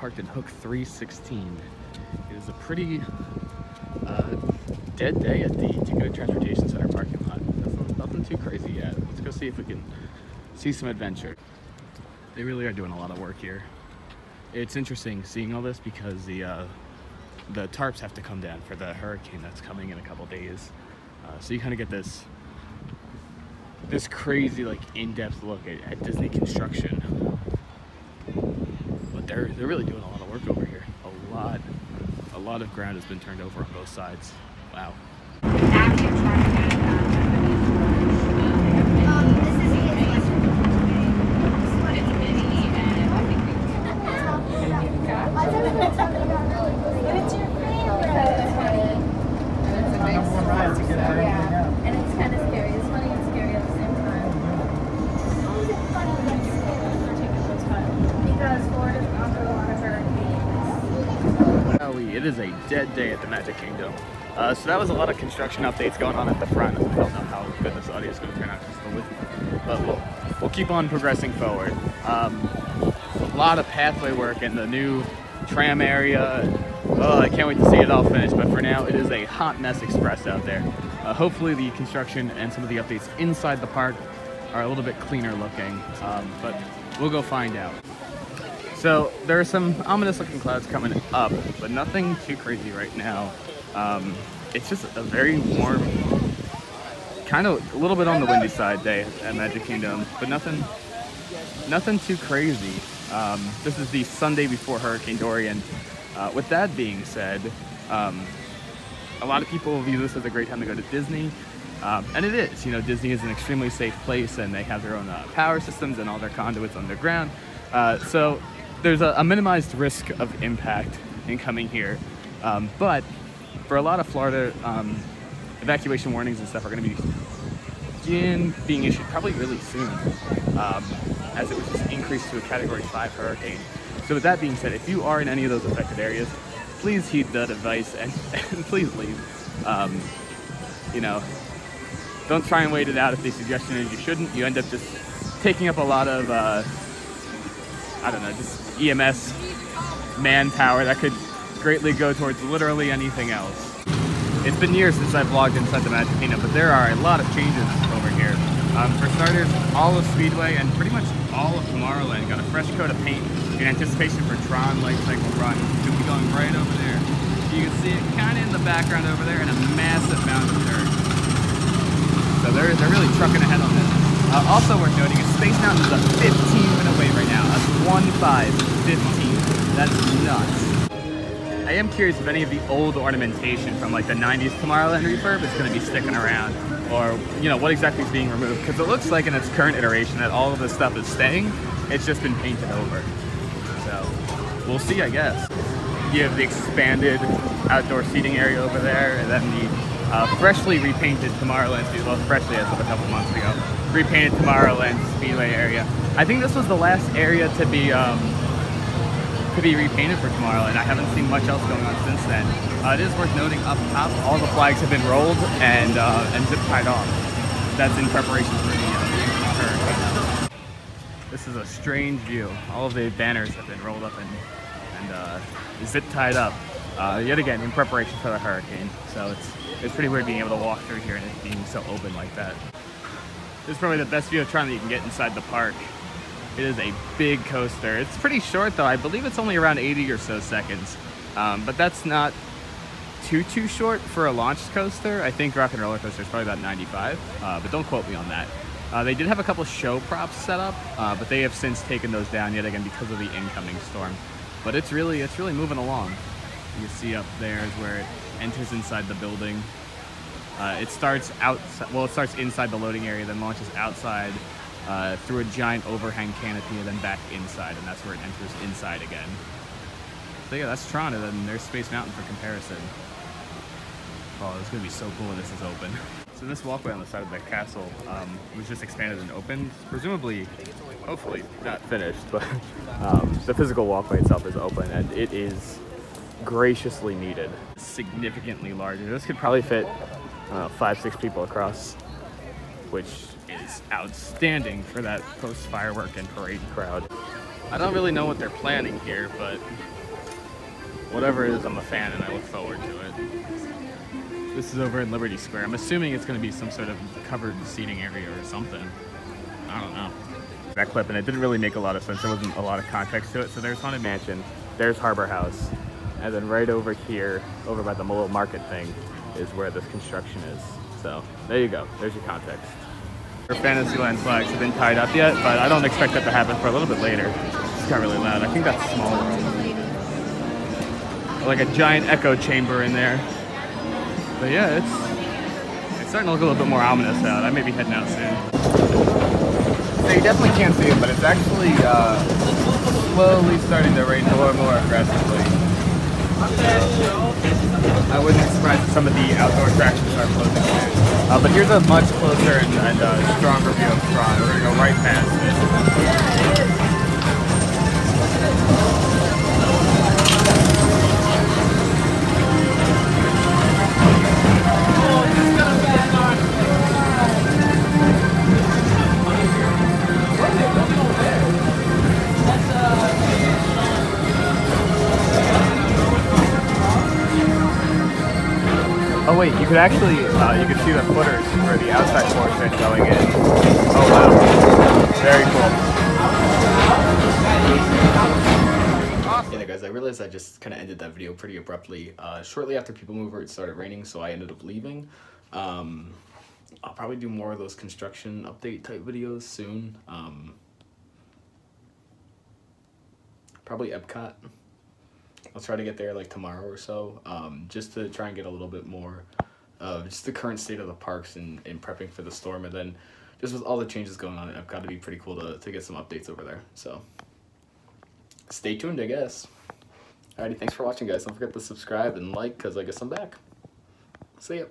parked in Hook 316. It is a pretty uh, dead day at the Ticket and Transportation Center parking lot. Nothing, nothing too crazy yet. Let's go see if we can see some adventure. They really are doing a lot of work here. It's interesting seeing all this because the uh, the tarps have to come down for the hurricane that's coming in a couple days. Uh, so you kind of get this this crazy like in-depth look at, at Disney construction. They're really doing a lot of work over here. A lot a lot of ground has been turned over on both sides. Wow. And it's kind of scary. It's funny and scary at the same time. Because Florida's gone through a lot of hurricanes. Valley, it is a dead day at the Magic Kingdom. Uh, so that was a lot of construction updates going on at the front. I don't know how good this audio is going to turn out but we'll, we'll keep on progressing forward. Um, a lot of pathway work in the new tram area. Oh, I can't wait to see it all finished, but for now it is a hot mess express out there. Uh, hopefully the construction and some of the updates inside the park are a little bit cleaner looking, um, but we'll go find out. So there are some ominous looking clouds coming up, but nothing too crazy right now. Um, it's just a very warm, kind of a little bit on the windy side day at Magic Kingdom, but nothing, nothing too crazy. Um, this is the Sunday before Hurricane Dorian. Uh, with that being said, um, a lot of people view this as a great time to go to Disney. Um, and it is, you know, Disney is an extremely safe place and they have their own uh, power systems and all their conduits underground. Uh, so there's a, a, minimized risk of impact in coming here. Um, but for a lot of Florida, um, evacuation warnings and stuff are going to be begin being issued probably really soon, um, as it was just increased to a Category 5 hurricane. So with that being said, if you are in any of those affected areas, please heed that advice and, and please leave. Um, you know, don't try and wait it out if the suggestion is you shouldn't. You end up just taking up a lot of, uh, I don't know, just EMS manpower that could greatly go towards literally anything else. It's been years since I've vlogged inside the Magic Kingdom, but there are a lot of changes over here. Um, for starters, all of Speedway and pretty much all of Tomorrowland got a fresh coat of paint in anticipation for Tron Light Cycle Run, will be going right over there. You can see it kind of in the background over there and a massive mountain of dirt. So they're, they're really trucking ahead on this. Uh, also worth noting is Space Mountain is a 15 minute wait right now. That's 1-5, 15. That's nuts. I am curious if any of the old ornamentation from like the 90s Tomorrowland refurb is going to be sticking around or you know what exactly is being removed because it looks like in its current iteration that all of this stuff is staying it's just been painted over so we'll see I guess you have the expanded outdoor seating area over there and then the uh, freshly repainted Tomorrowland well freshly as of a couple months ago repainted Tomorrowland Speedway area I think this was the last area to be um, to be repainted for tomorrow, and I haven't seen much else going on since then. Uh, it is worth noting up top, all the flags have been rolled and uh, and zip tied off. That's in preparation for the uh, hurricane. This is a strange view. All of the banners have been rolled up and, and uh, zip tied up. Uh, yet again, in preparation for the hurricane. So it's it's pretty weird being able to walk through here and it being so open like that. This is probably the best view of Tron that you can get inside the park. It is a big coaster. It's pretty short though. I believe it's only around 80 or so seconds. Um, but that's not too, too short for a launched coaster. I think Rock 'n' Roller Coaster is probably about 95, uh, but don't quote me on that. Uh, they did have a couple show props set up, uh, but they have since taken those down yet again because of the incoming storm. But it's really, it's really moving along. You see up there is where it enters inside the building. Uh, it starts outside, well, it starts inside the loading area, then launches outside uh, through a giant overhang canopy and then back inside, and that's where it enters inside again. So yeah, that's Tron, and then there's Space Mountain for comparison. Oh, it's gonna be so cool when this is open. So this walkway on the side of the castle um, was just expanded and opened, presumably, hopefully, not finished, but um, the physical walkway itself is open, and it is graciously needed. Significantly larger. This could probably fit five, six people across, which is outstanding for that post firework and parade crowd. I don't really know what they're planning here, but whatever it is, I'm a fan and I look forward to it. This is over in Liberty Square. I'm assuming it's going to be some sort of covered seating area or something. I don't know. That clip, and it didn't really make a lot of sense. There wasn't a lot of context to it. So there's Haunted Mansion, there's Harbor House, and then right over here, over by the little market thing, is where this construction is. So there you go. There's your context. Our Fantasyland flags have been tied up yet, but I don't expect that to happen for a little bit later. It's got really loud. I think that's Small World. Like a giant echo chamber in there. But yeah, it's it's starting to look a little bit more ominous out. I may be heading out soon. So you definitely can't see it, but it's actually uh, slowly starting to rain more and more aggressively. I wouldn't be surprised if some of the outdoor attractions start closing soon. Uh, but here's a much closer and, and uh, stronger view of Tron. We're going to go right past it. Wait, you could actually, uh, you could see the footers for the outside portion going in. Oh wow, very cool. Yeah, guys, I realized I just kind of ended that video pretty abruptly. Uh, shortly after People Mover, it started raining, so I ended up leaving. Um, I'll probably do more of those construction update type videos soon. Um, probably Epcot. I'll try to get there like tomorrow or so, um, just to try and get a little bit more of just the current state of the parks and, and prepping for the storm. And then just with all the changes going on Epcot, got to be pretty cool to, to get some updates over there. So stay tuned, I guess. Alrighty, thanks for watching, guys. Don't forget to subscribe and like, because I guess I'm back. See ya.